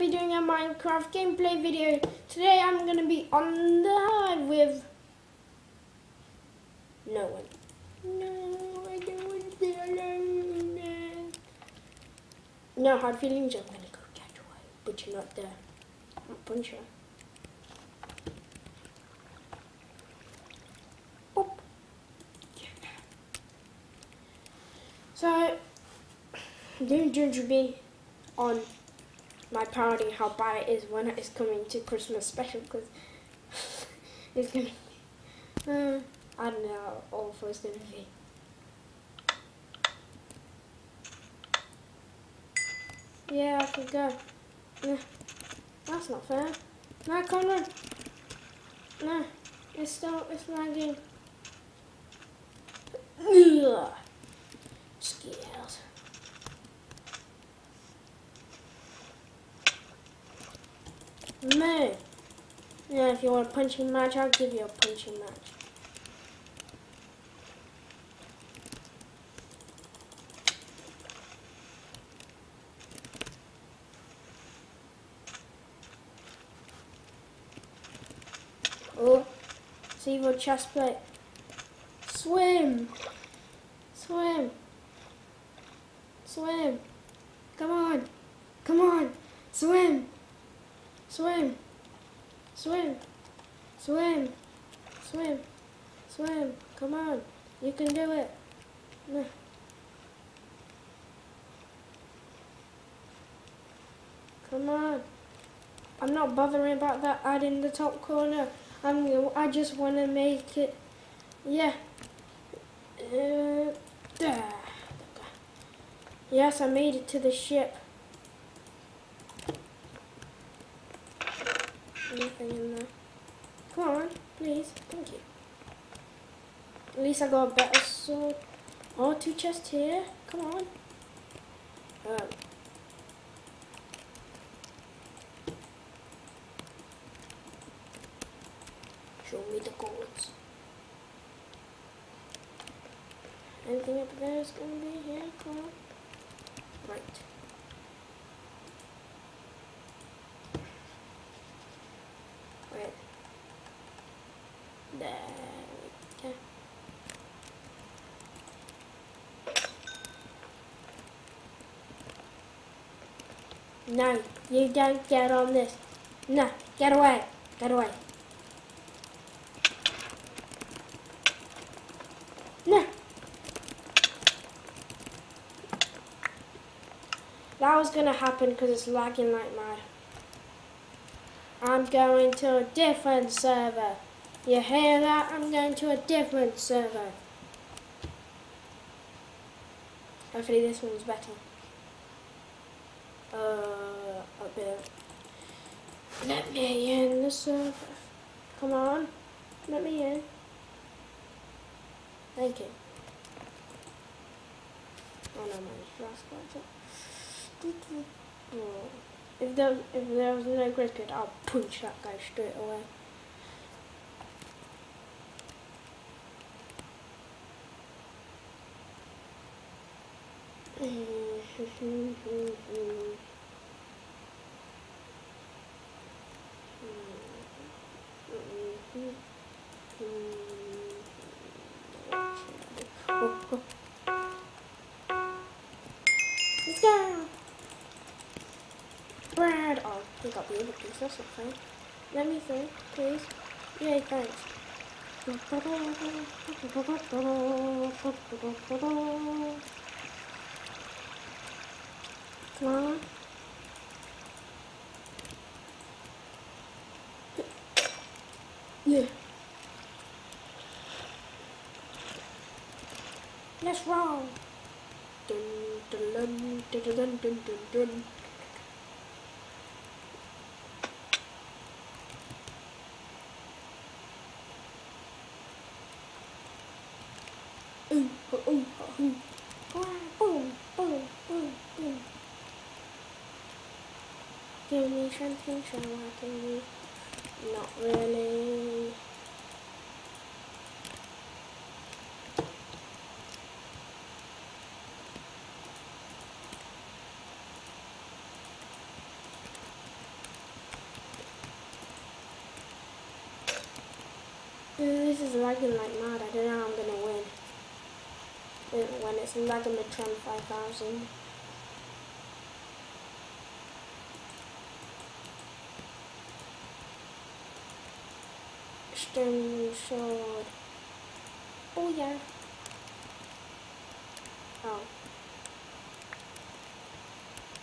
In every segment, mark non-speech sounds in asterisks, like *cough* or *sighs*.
be doing a Minecraft gameplay video. Today I'm going to be on the hive with no one. No, I don't want to be alone. No hard feelings, I'm going to go that way, but you're not there. I'm a puncher. Boop. So, don't judge me on my parody how bad it is when it's coming to Christmas special because *laughs* it's gonna. Uh, I don't know how awful it's gonna be. Yeah, I can go. Yeah. That's not fair. No, on. No, it's still it's lagging. Ugh. No. Yeah, if you want a punching match, I'll give you a punching match. Oh, see your chest plate. Swim! Swim! Swim! Come on! Come on! Swim! Swim! Swim! Swim! Swim! Swim! Come on! You can do it! Come on! I'm not bothering about that ad in the top corner. I'm. I just want to make it. Yeah. Uh. Yes, I made it to the ship. Nothing in there. Come on, please. Thank you. At least I got a better sword. Oh, two chests here. Come on. Um. Show me the codes. Anything up there is gonna be here? Come on. Right. No, you don't get on this. No, get away. Get away. No. That was gonna happen because it's lagging like mad. I'm going to a different server. You hear that? I'm going to a different server. Hopefully this one's better. Uh, a bit. Let me in the server. Come on. Let me in. Thank you. Oh no, my part. If there, if there was no cricket, I'll punch that guy straight away. Let's go! Brad! Oh, I think I'll be able to. Let me through, please. Yay, thanks. Yeah. Dun dun dun dun. dun. Ooh, ooh, ooh, Give me something, someone to me. Not really. This is lagging like mad. I don't know how I'm gonna win. When it's lagging the twenty-five thousand. extremely short. Oh yeah. Oh.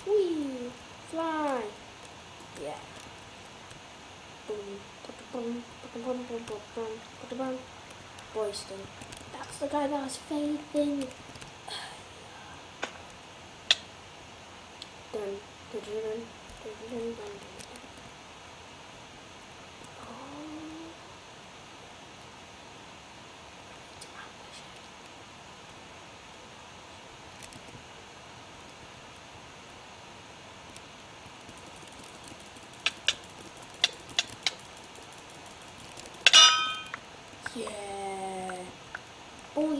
Whee! Fly! Yeah. Boom. Boom. Boom. Boom. Boom. Boom. Boom. Boyston. That's the guy that was fainting. dun. Dun. Dun. Dun. Dun. Dun.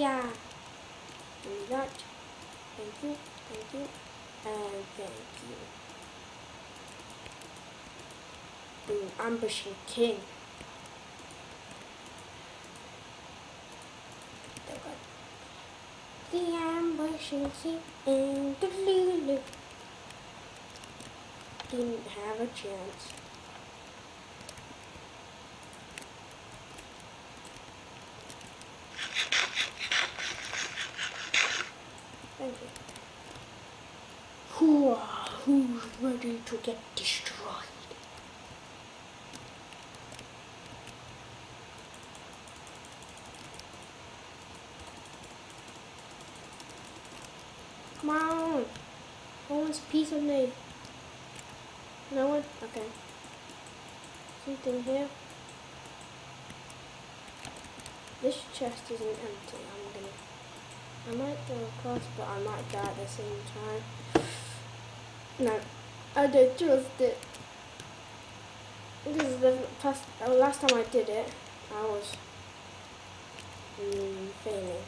Yeah. Do that. Thank you. Thank you. And thank you. Boom. Ambushing King. The ambushing king and the Lulu didn't have a chance. Thank you. Who are, to get destroyed? Come on. Who wants a piece of me? No one? Okay. Something here. This chest isn't empty. I'm gonna I might go across, but I might die at the same time. *sighs* No, I don't trust it. This is the past, uh, last time I did it, I was mm, failing.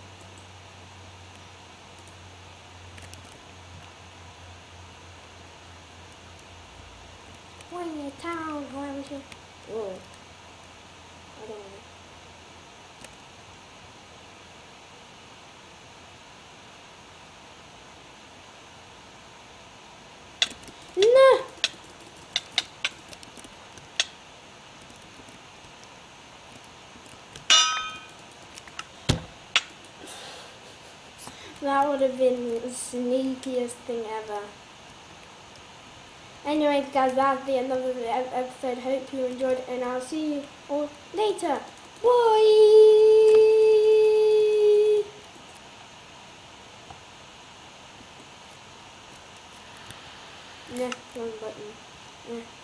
Wing a town, however she. Whoa. I don't know. No! That would have been the sneakiest thing ever. Anyways, guys, that's the end of the episode. Hope you enjoyed, and I'll see you all later. Bye! Yeah, wrong button. Yeah.